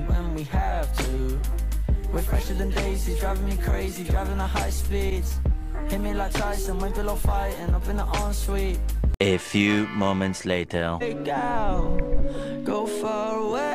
when we have to. We're fresher than daisies, driving me crazy, driving at high speeds. Hit me like Tyson, went below fighting, up in the ensuite A few moments later. Go far away.